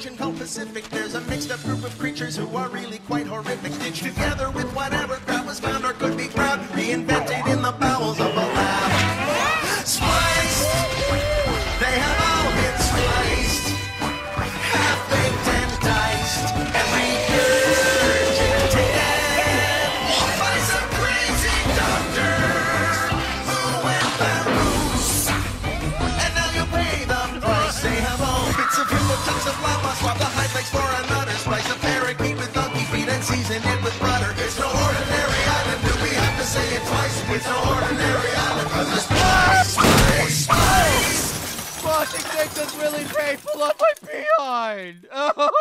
ocean called Pacific. There's a mixed up group of creatures who are really quite horrific. Stitched together with whatever butter. It's no ordinary island. Do we have to say it twice? It's no ordinary island. Cause it's Spliced, Spliced, Spliced. Washing things is really painful on my behind.